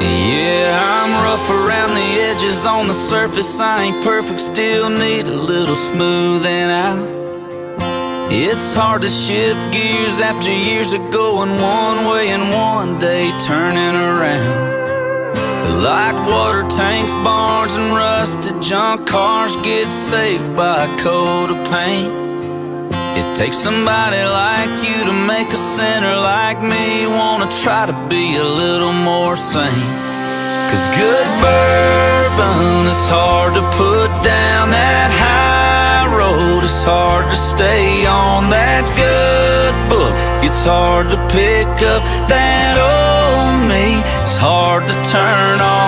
Yeah, I'm rough around the edges on the surface. I ain't perfect, still need a little smoothing out. It's hard to shift gears after years of going one way and one day turning around. Like water tanks, barns, and rusted junk cars get saved by a coat of paint. It takes somebody like you to make a sinner like me wanna try to be a little more sane. Cause good bourbon is hard to put down that high road. It's hard to stay on that good book. It's hard to pick up that old me. It's hard to turn off,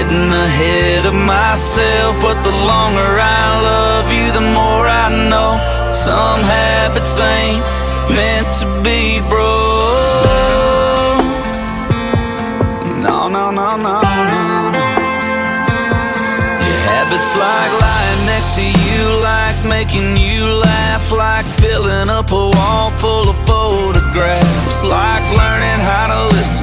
getting ahead of myself But the longer I love you, the more I know Some habits ain't meant to be broke No, no, no, no, no. Your habits like lying next to you Like making you laugh Like filling up a wall full of photographs Like learning how to listen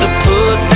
to put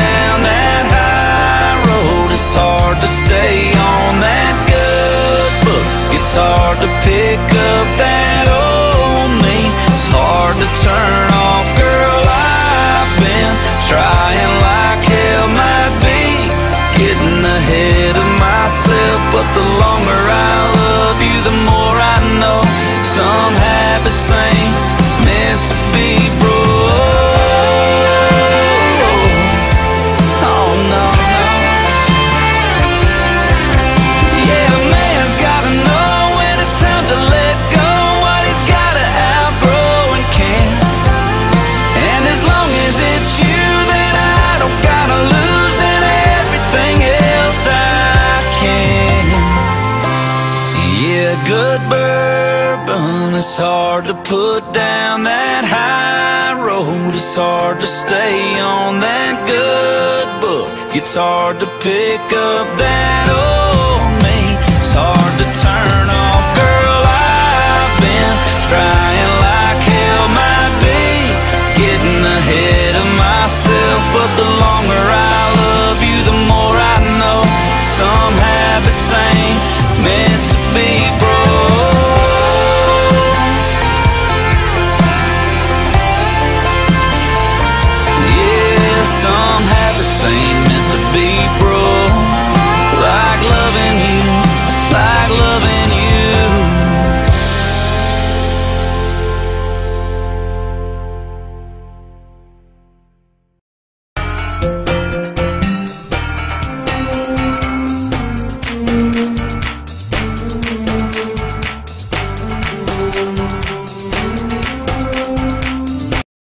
is hard to put down that high road. It's hard to stay on that good book. It's hard to pick up that old